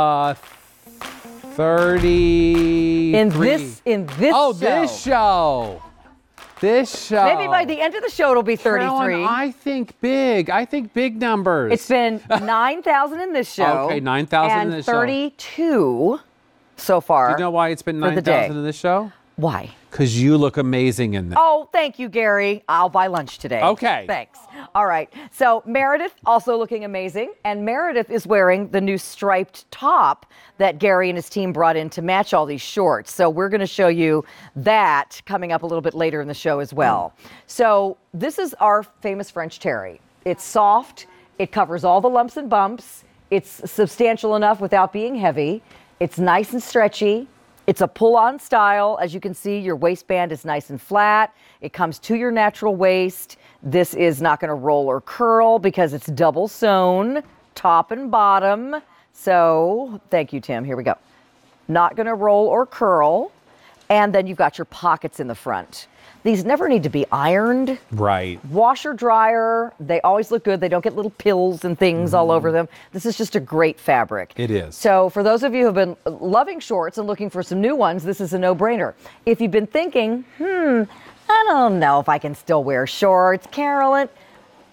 Uh, 30. In this in this Oh, show. this show. This show. Maybe by the end of the show it'll be 33. Carolyn, I think big. I think big numbers. It's been 9,000 in this show. Okay, 9,000 in this show. 32 so far. Do you know why it's been for the 9,000 in this show? Why? Because you look amazing in this. Oh, thank you, Gary. I'll buy lunch today. Okay. Thanks. All right. So Meredith also looking amazing, and Meredith is wearing the new striped top that Gary and his team brought in to match all these shorts. So we're going to show you that coming up a little bit later in the show as well. So this is our famous French terry. It's soft. It covers all the lumps and bumps. It's substantial enough without being heavy. It's nice and stretchy. It's a pull on style. As you can see, your waistband is nice and flat. It comes to your natural waist. This is not going to roll or curl because it's double sewn, top and bottom. So, thank you, Tim. Here we go. Not going to roll or curl. And then you've got your pockets in the front. These never need to be ironed. Right. washer dryer they always look good. They don't get little pills and things all over them. This is just a great fabric. It is. so for those of you who have been loving shorts and looking for some new ones this is a no-brainer. If you've been thinking hmm i don't know if i can still wear shorts carolyn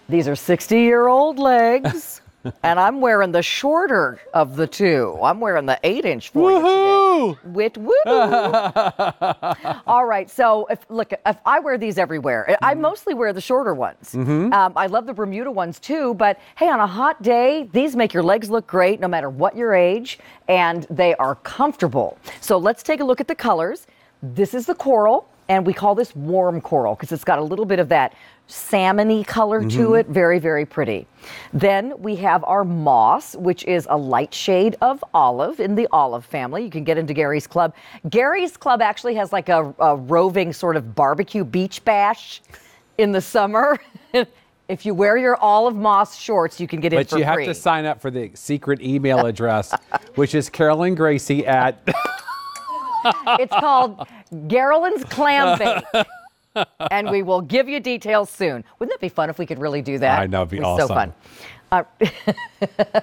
these are 60 year old legs and i'm wearing the shorter of the two i'm wearing the 8 inch for you today. Woohoo! Wit woo. All right. So if look, if I wear these everywhere, I mostly wear the shorter ones. Um, I love the Bermuda ones too. But hey, on a hot day, these make your legs look great no matter what your age, and they are comfortable. So let's take a look at the colors. This is the coral, and we call this warm coral because it's got a little bit of that salmony color to mm-hmm. it. Very, very pretty. Then we have our moss, which is a light shade of olive in the olive family. You can get into Gary's Club. Gary's Club actually has like a, a roving sort of barbecue beach bash in the summer. if you wear your olive moss shorts, you can get in But for you have to sign up for the secret email address, which is Carolyn Gracie at. It's called Garland's Clam Bake. and we will give you details soon. Wouldn't that be fun if we could really do that? I know, it'd be so awesome. fun. Uh,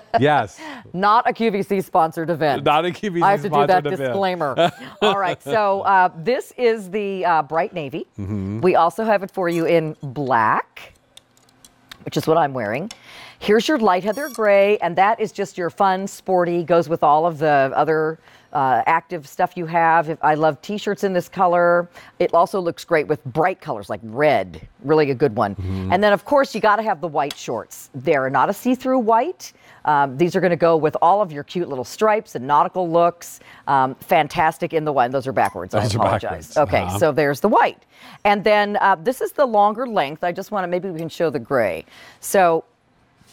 yes. not a QVC sponsored event. Not a QVC sponsored. I have to do that event. disclaimer. All right, so uh, this is the uh, bright navy. Mm-hmm. We also have it for you in black, which is what I'm wearing. Here's your light heather gray, and that is just your fun, sporty, goes with all of the other uh, active stuff you have. If, I love t-shirts in this color. It also looks great with bright colors like red, really a good one. Mm-hmm. And then of course you got to have the white shorts. They're not a see-through white. Um, these are going to go with all of your cute little stripes and nautical looks. Um, fantastic in the white. Those are backwards. Those are apologize. backwards. Okay, Uh-huh. so there's the white. And then uh, this is the longer length. I just want to, maybe we can show the gray. So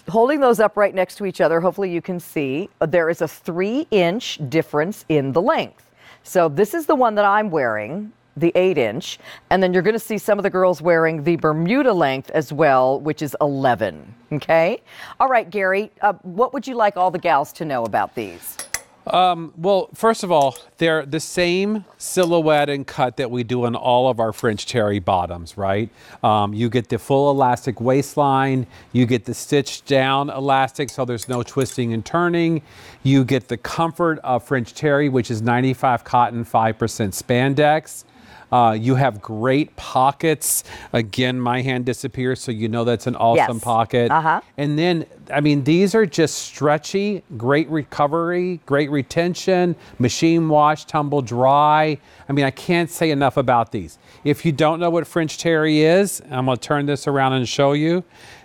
holding those up right next to each other, hopefully you can see, uh, there is a three inch difference in the length. So this is the one that I'm wearing, the eight inch. And then you're going to see some of the girls wearing the Bermuda length as well, which is 11. Okay. All right, Gary, uh, what would you like all the gals to know about these? Well, first of all, they're the same silhouette and cut that we do on all of our French terry bottoms, right? Um, you get the full elastic waistline, you get the stitched down elastic, so there's no twisting and turning. You get the comfort of French terry, which is 95 cotton, 5% spandex. Uh, you have great pockets. Again, my hand disappears, so you know that's an awesome Yes. pocket. Uh-huh. And then, I mean, these are just stretchy, great recovery, great retention, machine wash, tumble dry. I mean, I can't say enough about these. If you don't know what French terry is, I'm going to turn this around and show you.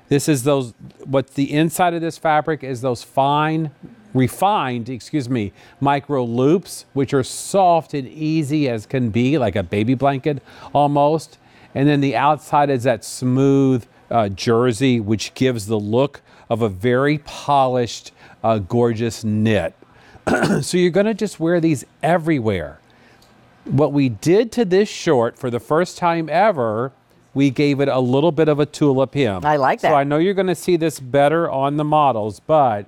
This is those, what the inside of this fabric is those fine, refined, excuse me, micro loops, which are soft and easy as can be, like a baby blanket almost. And then the outside is that smooth uh, jersey, which gives the look of a very polished, uh, gorgeous knit. so you're going to just wear these everywhere. What we did to this short for the first time ever, we gave it a little bit of a tulip hem. I like that. So I know you're going to see this better on the models, but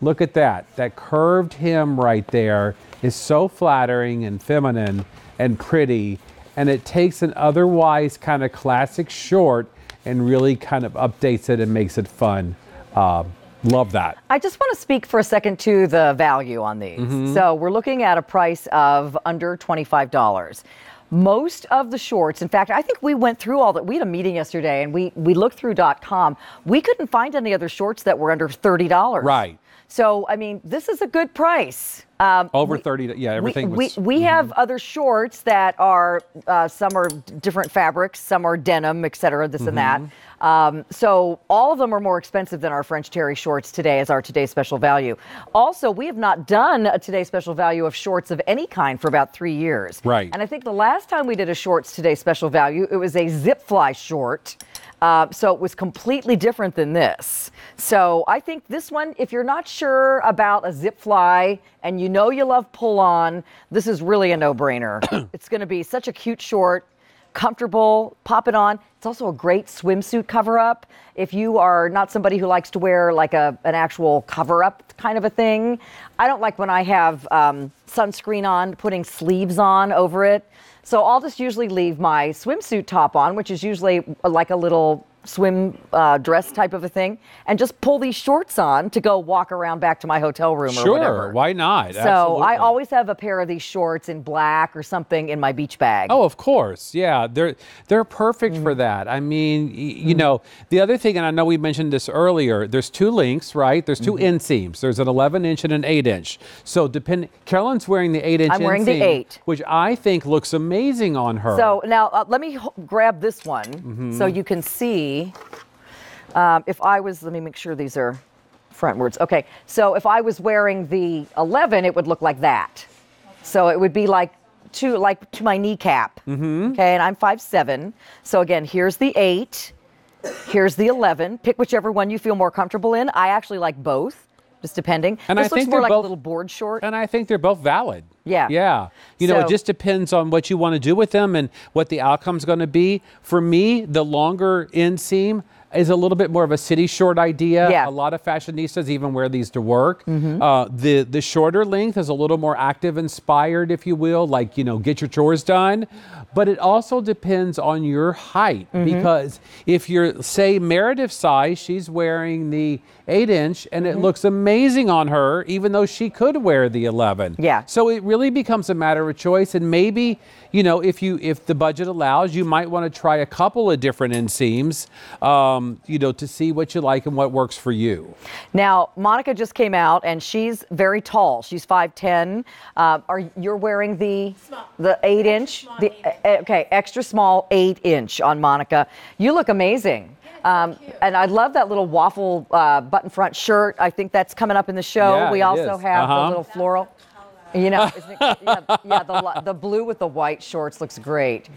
look at that. That curved hem right there is so flattering and feminine and pretty. And it takes an otherwise kind of classic short and really kind of updates it and makes it fun. Um, Love that. I just want to speak for a second to the value on these. Mm-hmm. So we're looking at a price of under $25. Most of the shorts, in fact, I think we went through all that. We had a meeting yesterday and we, we looked through .com. We couldn't find any other shorts that were under $30. Right. So, I mean, this is a good price. Um, Over we- 30. Yeah, everything we, was. we, we have other shorts that are uh, some are different fabrics, some are denim, et cetera, this and that. Um, so all of them are more expensive than our French terry shorts today as our today's special value. Also, we have not done a today's special value of shorts of any kind for about three years. Right. And I think the last time we did a shorts today special value, it was a zip fly short. Uh, so it was completely different than this. So I think this one, if you're not sure about a zip fly and you know you love pull on, this is really a no brainer. it's going to be such a cute short, comfortable, pop it on. It's also a great swimsuit cover up. If you are not somebody who likes to wear like a, an actual cover up kind of a thing, I don't like when I have um, sunscreen on, putting sleeves on over it. So I'll just usually leave my swimsuit top on, which is usually like a little swim uh, dress type of a thing, and just pull these shorts on to go walk around back to my hotel room or Sure. Why not? So Absolutely. I always have a pair of these shorts in black or something in my beach bag. Oh, of course. Yeah, they're they're perfect for Mm-hmm. that. I mean, y- you know, the other thing, and I know we mentioned this earlier. There's two links, right? There's 2 Mm-hmm. inseams. There's an 11 inch and an 8 inch. So depend. Carolyn's wearing the 8 inch. I'm wearing the eight. which I think looks amazing on her. So now uh, let me h- grab this one Mm-hmm. so you can see. Um, if I was, let me make sure these are frontwards. Okay, so if I was wearing the 11, it would look like that. So it would be like to like to my kneecap. Mm-hmm. Okay, and I'm 5'7". So again, here's the eight. Here's the 11. Pick whichever one you feel more comfortable in. I actually like both, just depending. And this I looks think more like both- a little board short. And I think they're both valid. Yeah. Yeah. You know, it just depends on what you want to do with them and what the outcome's going to be. For me, the longer inseam is a little bit more of a city short idea. Yeah. Mm-hmm. A lot of fashionistas even wear these to work. Uh, the the shorter length is a little more active inspired, if you will, like you know, get your chores done. But it also depends on your height Mm-hmm. because if you're say Meredith size, she's wearing the eight inch and Mm-hmm. it looks amazing on her, even though she could wear the 11. Yeah. So it really becomes a matter of choice, and maybe you know if you if the budget allows, you might want to try a couple of different inseams, um, you know, to see what you like and what works for you. Now, Monica just came out and she's very tall. She's 5'10. Uh, are you're wearing the the 8 inch? The uh, okay, extra small 8 inch on Monica. You look amazing. Um, and I love that little waffle uh, button front shirt. I think that's coming up in the show. Yeah, we also is. have Uh-huh. the little floral. You know, isn't it, yeah, yeah the, the blue with the white shorts looks great.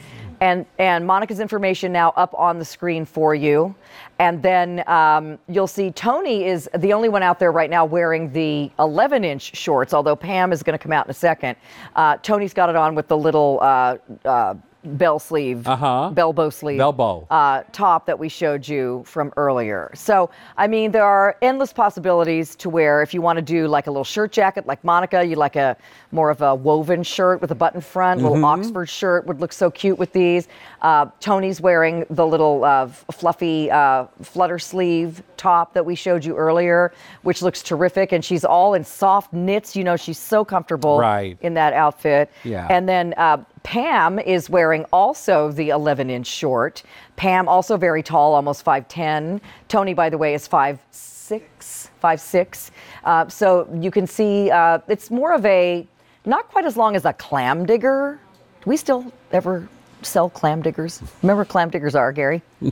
And, and Monica's information now up on the screen for you. And then um, you'll see Tony is the only one out there right now wearing the 11 inch shorts, although Pam is going to come out in a second. Uh, Tony's got it on with the little uh, uh, bell sleeve, Uh-huh. sleeve Bell bow. uh, top that we showed you from earlier. So, I mean, there are endless possibilities to wear. If you want to do like a little shirt jacket, like Monica, you like a more of a woven shirt with a button front, little Oxford shirt would look so cute with these. Uh, Tony's wearing the little uh, fluffy uh, flutter sleeve top that we showed you earlier, which looks terrific. And she's all in soft knits. You know, she's so comfortable Right. in that outfit. Yeah. And then uh, Pam is wearing also the 11 inch short. Pam, also very tall, almost 5'10. Tony, by the way, is 5'6, 5'6. Uh, so you can see uh, it's more of a, not quite as long as a clam digger. Do we still ever sell clam diggers? Remember what clam diggers are, Gary?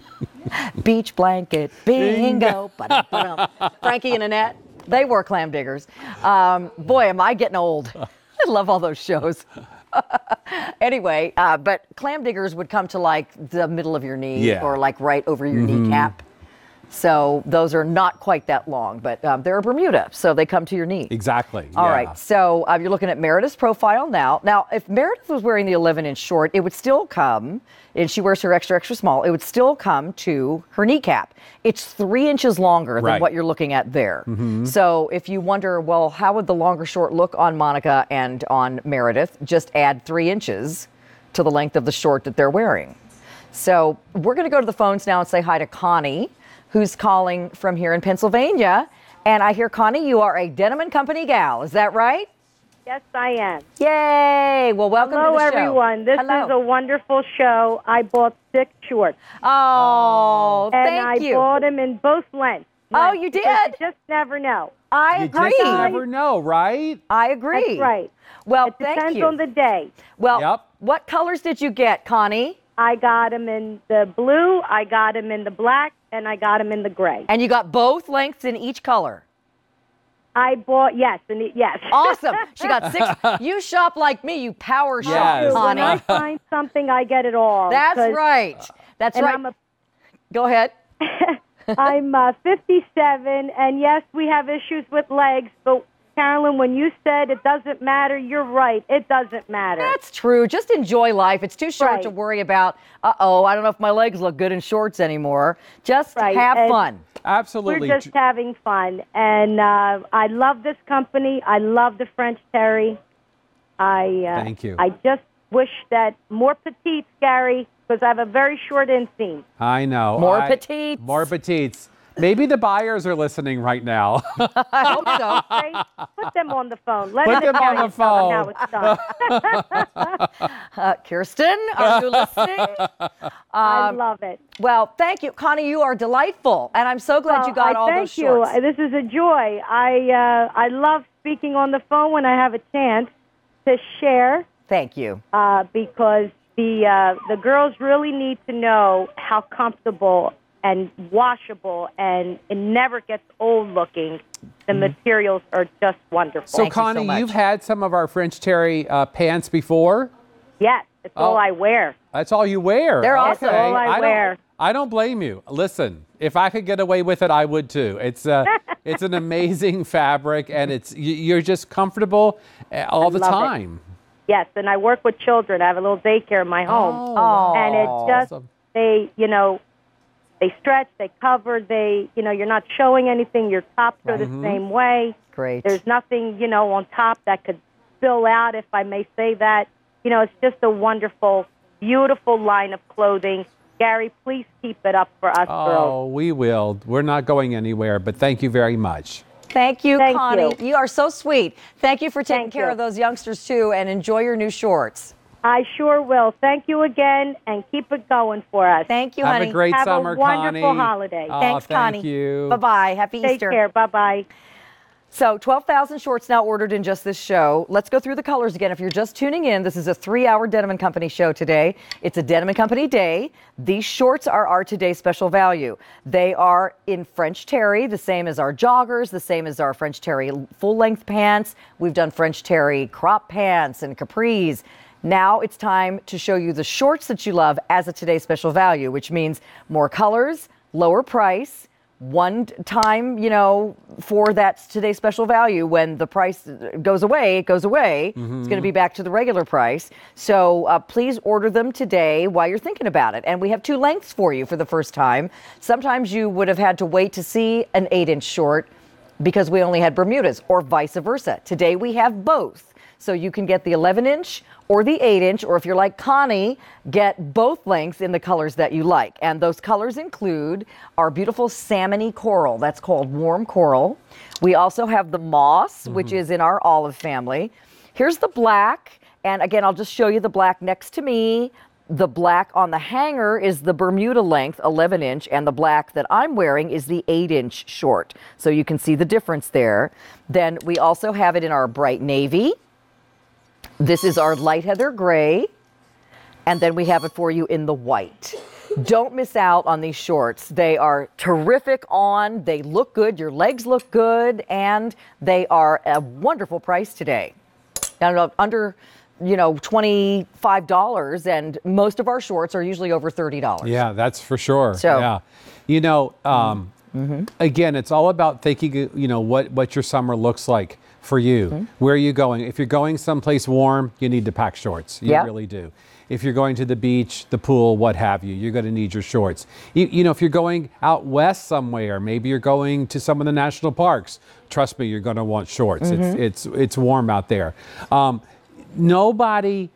Beach blanket, bingo. Frankie and Annette, they were clam diggers. Um, boy, am I getting old. I love all those shows. anyway, uh, but clam diggers would come to like the middle of your knee Yeah. or like right over your kneecap. So those are not quite that long, but um, they're a Bermuda, so they come to your knee. Exactly. All yeah. right, so uh, you're looking at Meredith's profile now. Now, if Meredith was wearing the 11 inch short, it would still come, and she wears her extra, extra small, it would still come to her kneecap. It's three inches longer than Right. what you're looking at there. So if you wonder, well, how would the longer short look on Monica and on Meredith, just add three inches to the length of the short that they're wearing. So we're going to go to the phones now and say hi to Connie, who's calling from here in Pennsylvania. And I hear, Connie, you are a Denim and Company gal. Is that right? Yes, I am. Yay! Well, welcome Hello, to the show. everyone. This Hello. is a wonderful show. I bought six shorts, Oh, and thank I you. bought them in both lengths. Oh, you did? You just never know. I You agree. just never know, right? I agree. That's right. Well, It thank depends you. on the day. well, Yep. what colors did you get, Connie? I got them in the blue, I got them in the black, and I got them in the gray. And you got both lengths in each color. I bought yes, and it, yes. Awesome. She got six. You shop like me. You power shop, Yes. when I find something, I get it all. That's right. That's And right. I'm a Go ahead. I'm uh, 57, and yes, we have issues with legs, but Carolyn, when you said it doesn't matter, you're right. It doesn't matter. That's true. Just enjoy life. It's too short Right. to worry about, uh oh, I don't know if my legs look good in shorts anymore. Just Right, have and- fun. Absolutely. We're just having fun, and uh, I love this company. I love the French Terry. I uh, Thank you. I just wish that more petites, Gary, because I have a very short inseam. I know. More I- petites. More petites. Maybe the buyers are listening right now. I hope so. Put them on the phone. Let Put them on the phone. How it's done. Uh, Kirsten, are you listening? I Um, love it. Well, thank you, Connie. You are delightful, and I'm so glad Well, you got I all thank those shorts. you. This is a joy. I uh, I love speaking on the phone when I have a chance to share Thank you. uh, because the uh, the girls really need to know how comfortable and washable and it never gets old looking. The materials are just wonderful. So, Thank you so Connie, you've had some of our French Terry uh, pants before. yes, it's all Oh. I wear. That's all you wear. They're okay. awesome. all I don't- wear. I don't blame you. Listen, if I could get away with it, I would too. It's uh, it's an amazing fabric, and it's you- you're just comfortable uh, all the love it. time. Yes, and I work with children. I have a little daycare in my home. Oh, and it's just awesome. they you know they stretch they cover they you know you're not showing anything your tops are the Mm-hmm. same way Great. there's nothing you know on top that could spill out if i may say that you know it's just a wonderful beautiful line of clothing gary please keep it up for us girls Oh, we will. We're not going anywhere, but thank you very much. Thank you, Thank Connie. you. are so sweet. Thank you for taking Thank care you. of those youngsters too, and enjoy your new shorts. I sure will thank you again and keep it going for us Thank you, Have honey. a great Have a wonderful Connie. holiday. Oh, Thanks, thank Connie. you. Bye bye. Happy take Easter. care bye bye So, 12,000 shorts now ordered in just this show. Let's go through the colors again. If you're just tuning in, this is a three hour Denim and Company show today. It's a Denim and Company day. These shorts are our today's special value. They are in French terry, the same as our joggers, the same as our French terry full length pants. We've done French terry crop pants and capris. Now it's time to show you the shorts that you love as a today's special value, which means more colors, lower price one time, you know, for that today's special value. When the price goes away, it goes away. It's going to be back to the regular price. So uh, please order them today while you're thinking about it. And we have two lengths for you for the first time. Sometimes you would have had to wait to see an eight inch short because we only had Bermudas, or vice versa. Today we have both. So you can get the 11 inch or the 8 inch, or if you're like Connie, get both lengths in the colors that you like. And those colors include our beautiful salmony coral, that's called warm coral. We also have the moss, which mm-hmm. is in our olive family. Here's the black, and again, I'll just show you the black next to me. The black on the hanger is the Bermuda length, 11 inch, and the black that I'm wearing is the 8 inch short. So you can see the difference there. Then we also have it in our bright navy. This is our light heather gray. And then we have it for you in the white. Don't miss out on these shorts. They are terrific on, they look good, your legs look good, and they are a wonderful price today. To under, you know, $25, and most of our shorts are usually over $30. Yeah, that's for sure. So- yeah, you know, um, again, it's all about thinking. You know what what your summer looks like for you. Where are you going? If you're going someplace warm, you need to pack shorts. You Yeah. really do. If you're going to the beach, the pool, what have you, you're going to need your shorts. You, you know, if you're going out west somewhere, maybe you're going to some of the national parks. Trust me, you're going to want shorts. It's it's it's warm out there. Um, nobody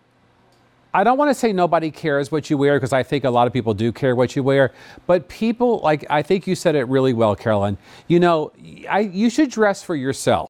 I don't want to say nobody cares what you wear because I think a lot of people do care what you wear. But people, like I think you said it really well, Carolyn. You know, I, you should dress for yourself.